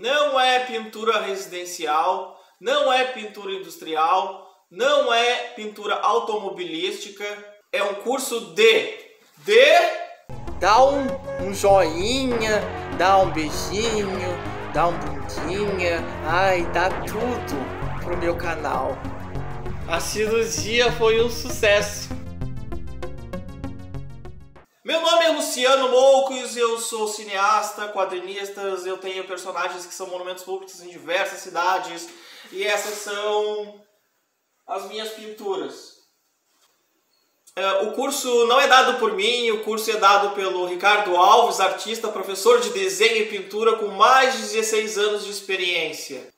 não é pintura residencial, não é pintura industrial, não é pintura automobilística, é um curso de de Dá um, um joinha, dá um beijinho, dá um bundinha, ai, dá tudo pro meu canal. A cirurgia foi um sucesso. Meu nome é Luciano Moucos, eu sou cineasta, quadrinista, eu tenho personagens que são monumentos públicos em diversas cidades e essas são as minhas pinturas. É, o curso não é dado por mim, o curso é dado pelo Ricardo Alves, artista, professor de desenho e pintura com mais de 16 anos de experiência.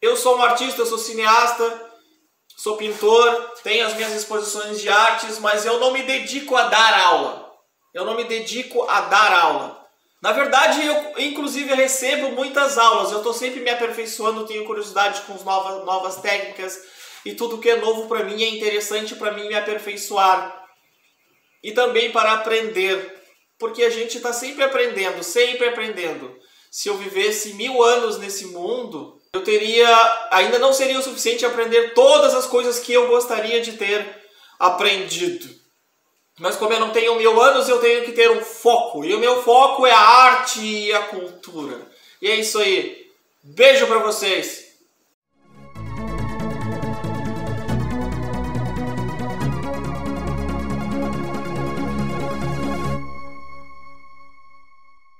Eu sou um artista, eu sou cineasta, sou pintor, tenho as minhas exposições de artes, mas eu não me dedico a dar aula. Eu não me dedico a dar aula. Na verdade, eu inclusive recebo muitas aulas. Eu estou sempre me aperfeiçoando, tenho curiosidade com as novas, novas técnicas e tudo que é novo para mim é interessante para mim me aperfeiçoar. E também para aprender, porque a gente está sempre aprendendo, sempre aprendendo. Se eu vivesse mil anos nesse mundo, eu teria, ainda não seria o suficiente aprender todas as coisas que eu gostaria de ter aprendido. Mas como eu não tenho mil anos, eu tenho que ter um foco. E o meu foco é a arte e a cultura. E é isso aí. Beijo para vocês.